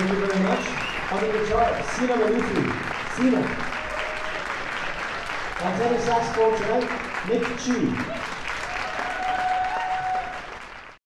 very much. On the guitar, Sina Malufi. Sina. On tenor saxophone tonight, Nick Chu.